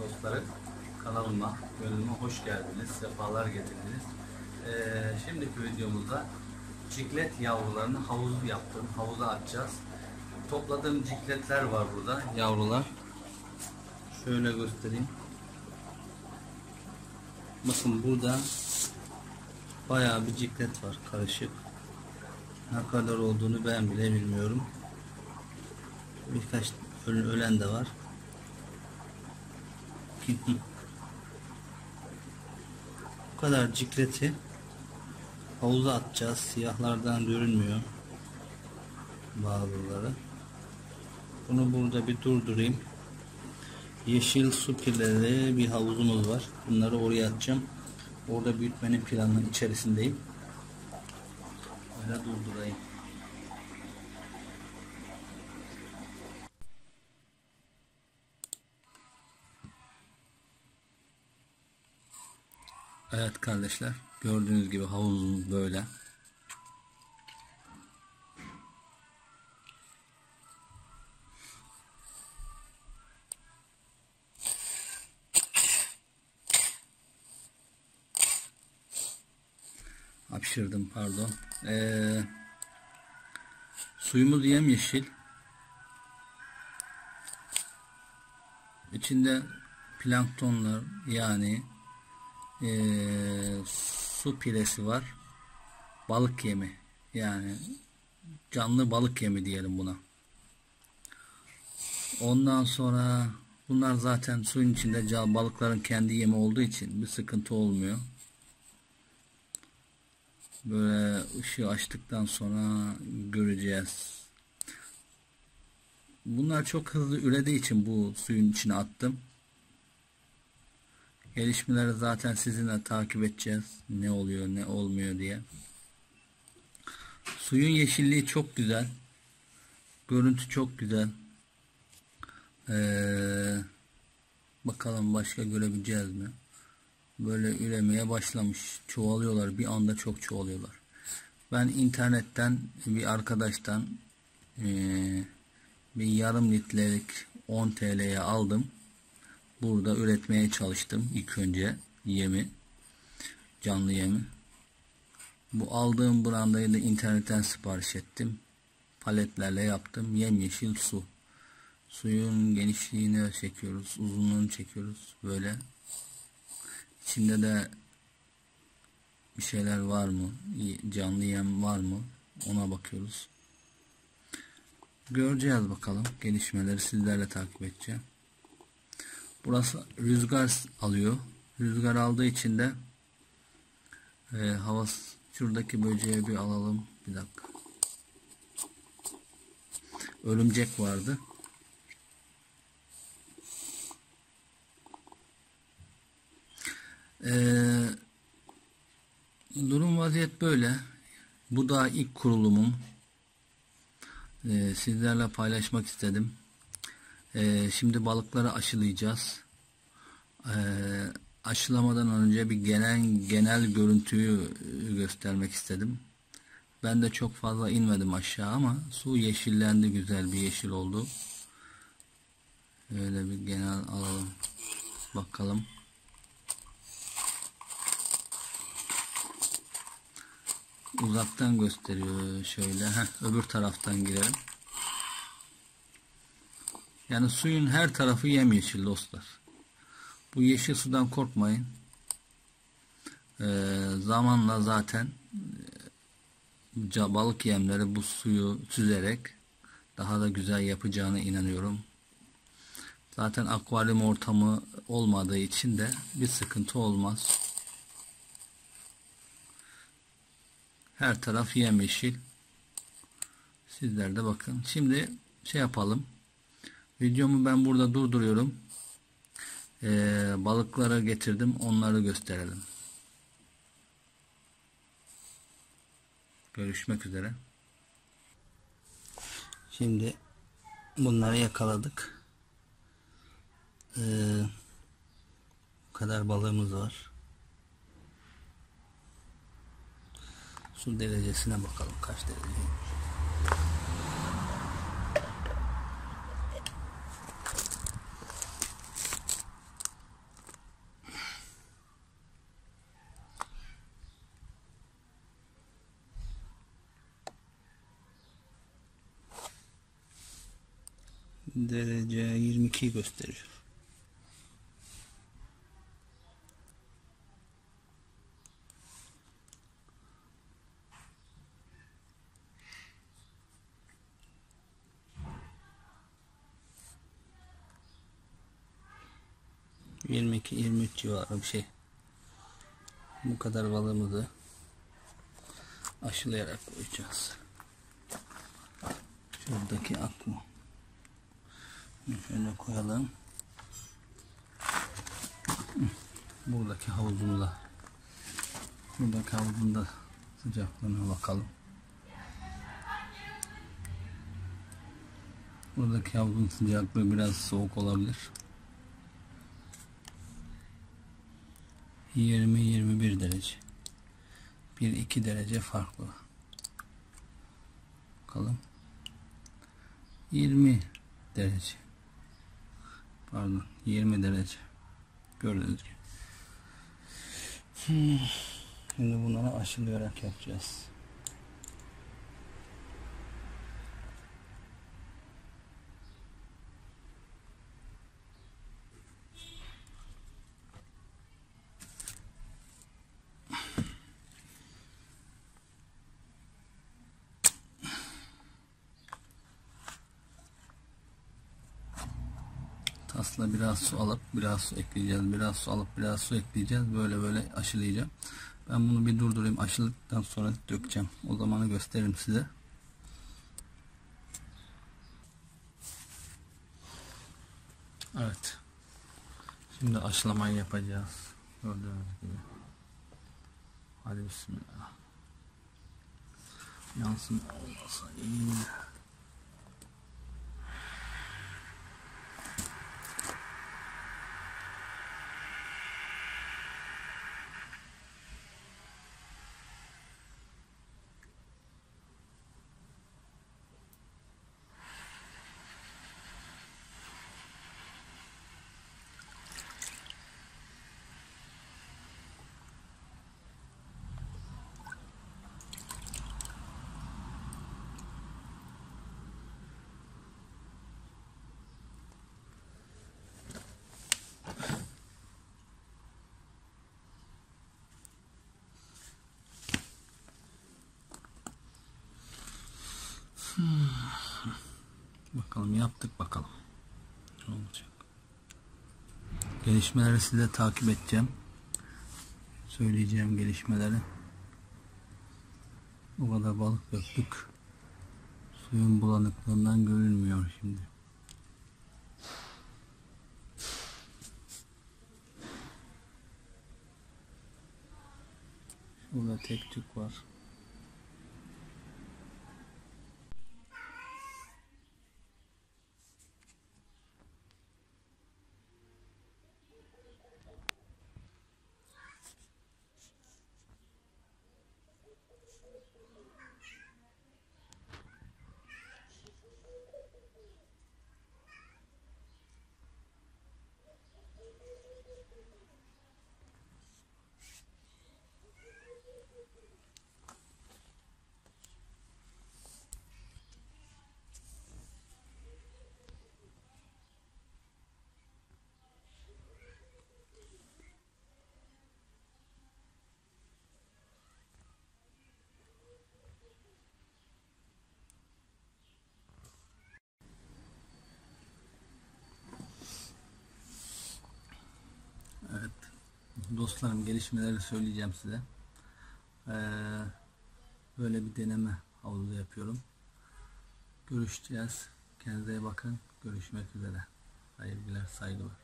dostları kanalıma, bölümüme hoş geldiniz, sefalar getirdiniz. Ee, şimdiki videomuzda ciklet yavrularını havuzu yaptım, havuza atacağız. Topladığım cikletler var burada, yavrular. Şöyle göstereyim. Bakın burada bayağı bir ciklet var, karışık. Ne kadar olduğunu ben bile bilmiyorum. Birkaç ölen de var. Bu kadar cikleti havuza atacağız. Siyahlardan görünmüyor bazıları. Bunu burada bir durdurayım. Yeşil su pilleri bir havuzumuz var. Bunları oraya atacağım. Orada büyütmenin planının içerisindeyim. Öyle durdurayım. Evet kardeşler gördüğünüz gibi havuzumuz böyle. Hapşırdım pardon. Ee, suyumuz yemyeşil. İçinde planktonlar yani ee, su piresi var. Balık yemi. Yani canlı balık yemi diyelim buna. Ondan sonra bunlar zaten suyun içinde balıkların kendi yemi olduğu için bir sıkıntı olmuyor. Böyle ışığı açtıktan sonra göreceğiz. Bunlar çok hızlı ürediği için bu suyun içine attım. Gelişmeleri zaten sizinle takip edeceğiz. Ne oluyor ne olmuyor diye. Suyun yeşilliği çok güzel. Görüntü çok güzel. Ee, bakalım başka görebileceğiz mi? Böyle üremeye başlamış. Çoğalıyorlar. Bir anda çok çoğalıyorlar. Ben internetten bir arkadaştan e, bir yarım litrelik 10 TL'ye aldım burada üretmeye çalıştım. İlk önce yemi canlı yemi. Bu aldığım brandayı da internetten sipariş ettim. Paletlerle yaptım. Yemyeşil su. Suyun genişliğini çekiyoruz uzunluğunu çekiyoruz. Böyle. İçinde de bir şeyler var mı? Canlı yem var mı? Ona bakıyoruz. Göreceğiz bakalım. Gelişmeleri sizlerle takip edeceğim Burası rüzgar alıyor. Rüzgar aldığı için de e, hava şuradaki böceği bir alalım. Bir dakika. Örümcek vardı. Ee, durum vaziyet böyle. Bu da ilk kurulumum. Ee, sizlerle paylaşmak istedim. Ee, şimdi balıkları aşılayacağız. Ee, aşılamadan önce bir genel genel görüntüyü göstermek istedim. Ben de çok fazla inmedim aşağı ama su yeşillendi güzel bir yeşil oldu. Öyle bir genel alalım. Bakalım. Uzaktan gösteriyor şöyle. Heh, öbür taraftan girelim. Yani suyun her tarafı yemyeşil dostlar. Bu yeşil sudan korkmayın. Ee, zamanla zaten e, balık yemleri bu suyu süzerek daha da güzel yapacağına inanıyorum. Zaten akvaryum ortamı olmadığı için de bir sıkıntı olmaz. Her taraf yemyeşil. Sizler de bakın. Şimdi şey yapalım. Videomu ben burada durduruyorum. Ee, balıklara getirdim. Onları gösterelim. Görüşmek üzere. Şimdi bunları yakaladık. Ee, bu kadar balığımız var. Su derecesine bakalım kaç derece. Derece 22 gösteriyor. Yirmi iki, yirmi üç civarı bir şey. Bu kadar balığımızı aşılayarak koyacağız. Şuradaki akma. Şöyle koyalım. Buradaki havuzumuza. Buradaki havuzunda sıcaklığına bakalım. Buradaki havuzun sıcaklığı biraz soğuk olabilir. 20-21 derece. 1-2 derece farklı. Bakalım. 20 derece. Pardon 20 derece. Gördüğünüz gibi. Hmm. Şimdi bunları aşılayarak yapacağız. Tasla biraz su alıp biraz su ekleyeceğiz. Biraz su alıp biraz su ekleyeceğiz. Böyle böyle aşılayacağım. Ben bunu bir durdurayım. Aşıladıktan sonra dökeceğim. O zamanı gösteririm size. Evet. Şimdi aşılamayı yapacağız. Gördüğünüz gibi. Hadi bismillah. Yansın olmasa iyi. Bakalım yaptık bakalım. Ne olacak? Gelişmeleri size takip edeceğim. Söyleyeceğim gelişmeleri. O kadar balık döktük. Suyun bulanıklığından görülmüyor şimdi. Şurada tek tük var. Evet. Dostlarım gelişmeleri söyleyeceğim size. Ee, böyle bir deneme havuzu yapıyorum. Görüşeceğiz. Kendinize bakın. Görüşmek üzere. Hayırlı günler, saygılar.